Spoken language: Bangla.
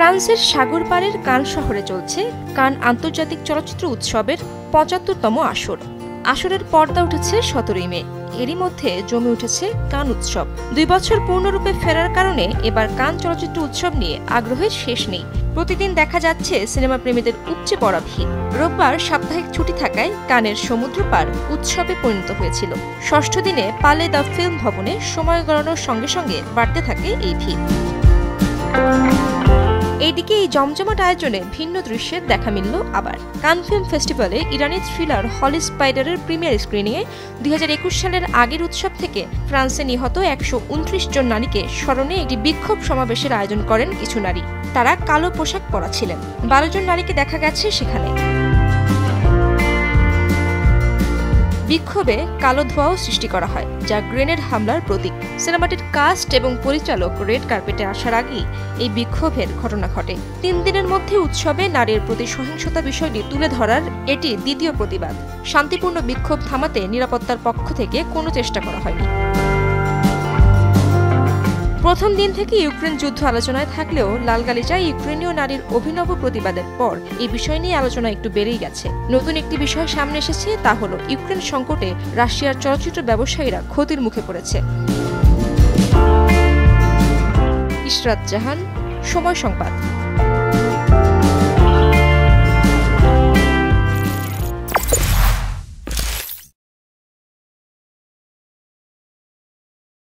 ফ্রান্সের সাগর পাড়ের কান শহরে চলছে কান আন্তর্জাতিক চলচ্চিত্র উৎসবের পঁচাত্তরতম আসর। আসরের পর্দা উঠেছে সতেরোই মে। এরই মধ্যে জমে উঠেছে কান উৎসব। দুই বছর পূর্ণরূপে ফেরার কারণে এবার কান চলচ্চিত্র উৎসব নিয়ে আগ্রহের শেষ নেই। প্রতিদিন দেখা যাচ্ছে সিনেমা প্রেমীদের উপচে পড়া ভিড়। রোববার সাপ্তাহিক ছুটি থাকায় কানের সমুদ্র পার উৎসবে পরিণত হয়েছিল। ষষ্ঠ দিনে পালে দ্য ফিল্ম ভবনে সময় গড়ানোর সঙ্গে সঙ্গে বাড়তে থাকে এই ভিড়। এইদিকে এই জমজমাট আয়োজনে ভিন্ন দৃশ্যের দেখা মিলল আবার। কান ফিল্ম ফেস্টিভ্যালে ইরানি থ্রিলার হলি স্পাইডারের প্রিমিয়ার স্ক্রিনিংয়ে দুই সালের আগের উৎসব থেকে ফ্রান্সে নিহত একশো উনত্রিশ জন নারীকে স্মরণে একটি বিক্ষোভ সমাবেশের আয়োজন করেন কিছু নারী। তারা কালো পোশাক পরা ছিলেন বারো জন নারীকে দেখা গেছে সেখানে। বিক্ষোভে কালো ধোঁয়াও সৃষ্টি করা হয়, যা গ্রেনেড হামলার প্রতীক। সিনেমাটির কাস্ট এবং পরিচালক রেড কার্পেটে আসার আগেই এই বিক্ষোভের ঘটনা ঘটে। তিন দিনের মধ্যে উৎসবে নারীর প্রতি সহিংসতা বিষয়টি তুলে ধরার এটি দ্বিতীয় প্রতিবাদ। শান্তিপূর্ণ বিক্ষোভ থামাতে নিরাপত্তার পক্ষ থেকে কোনো চেষ্টা করা হয়নি। প্রথম দিন থেকে ইউক্রেন যুদ্ধ আলোচনায় থাকলেও লাল গালিচায় ইউক্রেনীয় নারীর অভিনব প্রতিবাদের পর এই বিষয় নিয়ে আলোচনা একটু বেড়েই গেছে। নতুন একটি বিষয় সামনে এসেছে, তা হল ইউক্রেন সংকটে রাশিয়ার চলচ্চিত্র ব্যবসায়ীরা ক্ষতির মুখে পড়েছে। ইশরাত জাহান, সময় সংবাদ।